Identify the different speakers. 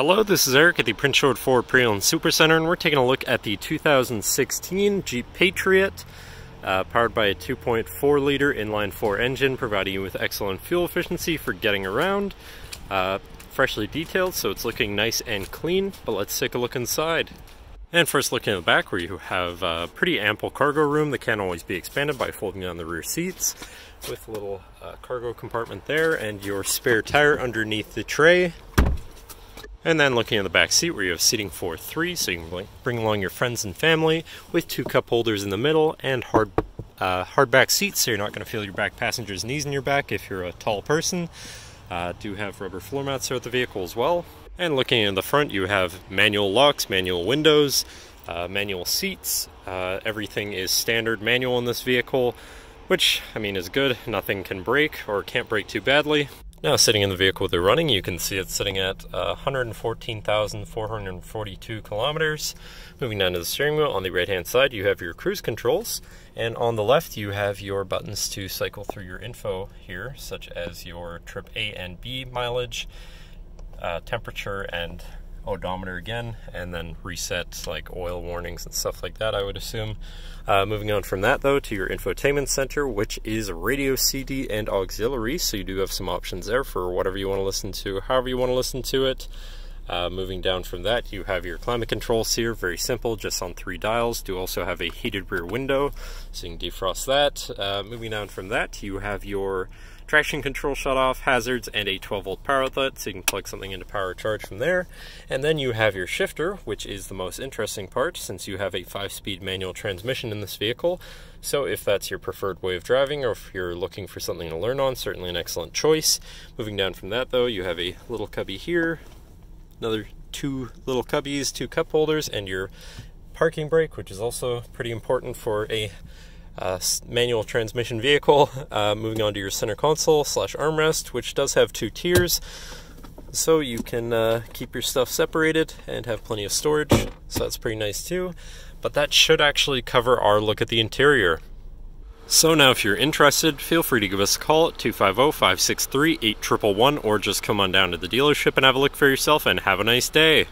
Speaker 1: Hello, this is Eric at the Prince George Ford Pre-Owned Supercenter, and we're taking a look at the 2016 Jeep Patriot, uh, powered by a 2.4 liter inline-four engine, providing you with excellent fuel efficiency for getting around. Uh, freshly detailed, so it's looking nice and clean, but let's take a look inside. And first looking at the back where you have uh, pretty ample cargo room that can always be expanded by folding down the rear seats with a little uh, cargo compartment there and your spare tire underneath the tray. And then looking at the back seat where you have seating for three, so you can bring along your friends and family with two cup holders in the middle and hard uh, hard back seats, so you're not going to feel your back passenger's knees in your back if you're a tall person. Uh, do have rubber floor mats throughout the vehicle as well. And looking in the front, you have manual locks, manual windows, uh, manual seats. Uh, everything is standard manual in this vehicle, which, I mean, is good. Nothing can break or can't break too badly. Now sitting in the vehicle they're running, you can see it's sitting at uh, 114,442 kilometers. Moving down to the steering wheel, on the right hand side you have your cruise controls, and on the left you have your buttons to cycle through your info here, such as your trip A and B mileage, uh, temperature and odometer again, and then reset like oil warnings and stuff like that, I would assume. Uh, moving on from that, though, to your infotainment center, which is radio CD and auxiliary, so you do have some options there for whatever you want to listen to, however you want to listen to it. Uh, moving down from that, you have your climate controls here, very simple, just on three dials. Do also have a heated rear window, so you can defrost that. Uh, moving down from that, you have your traction control shut off, hazards, and a 12 volt power outlet, so you can plug something into power charge from there. And then you have your shifter, which is the most interesting part since you have a 5 speed manual transmission in this vehicle. So if that's your preferred way of driving or if you're looking for something to learn on, certainly an excellent choice. Moving down from that though, you have a little cubby here, another two little cubbies, two cup holders, and your parking brake, which is also pretty important for a uh, manual transmission vehicle. Uh, moving on to your center console slash armrest, which does have two tiers, so you can uh, keep your stuff separated and have plenty of storage. So that's pretty nice too. But that should actually cover our look at the interior. So now if you're interested, feel free to give us a call at 250-563-8111 or just come on down to the dealership and have a look for yourself and have a nice day.